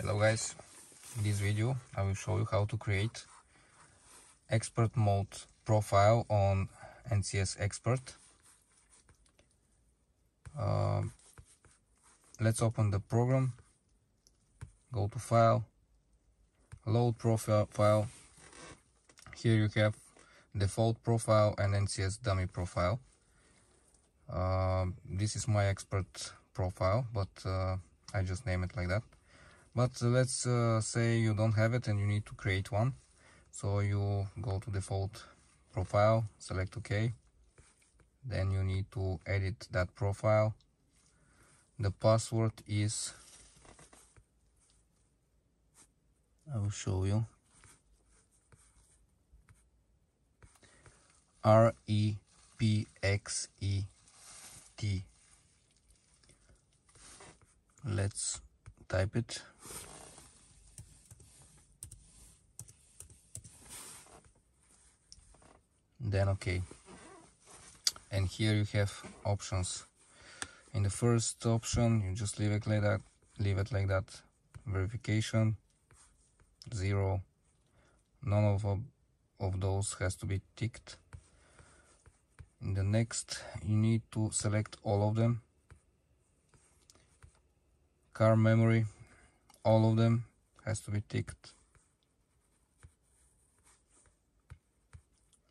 Hello guys, in this video I will show you how to create expert mode profile on NCS Expert. Uh, let's open the program, go to file, load profile file. Here you have default profile and NCS dummy profile. Uh, this is my expert profile, but uh, I just name it like that but let's uh, say you don't have it and you need to create one. So you go to default profile select ok. Then you need to edit that profile. The password is I will show you. R E P X E T. Let's type it. Then okay. And here you have options. In the first option you just leave it like that leave it like that. Verification zero. None of of those has to be ticked. In the next you need to select all of them car memory all of them has to be ticked.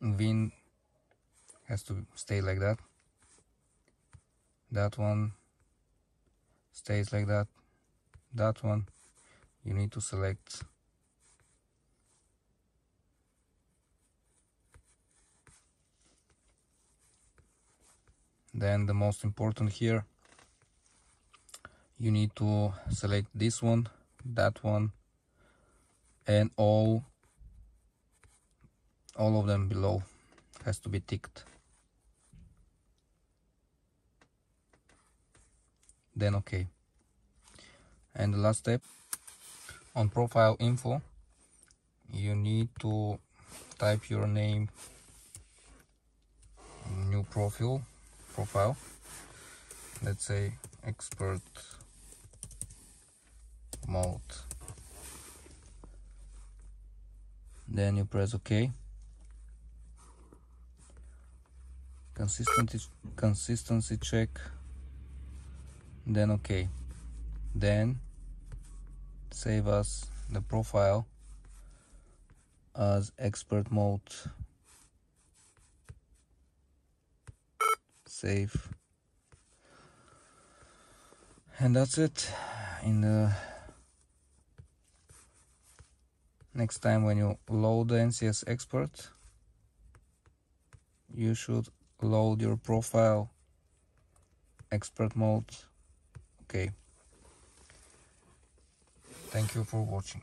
VIN has to stay like that. That one stays like that. That one you need to select. Then the most important here you need to select this one that one and all all of them below has to be ticked. Then okay. And the last step on profile info you need to type your name new profile profile. Let's say expert mode. Then you press ok. Consistency consistency check. Then ok. Then save as the profile as expert mode. Save. And that's it. In the next time when you load the NCS expert you should load your profile expert mode. Okay. Thank you for watching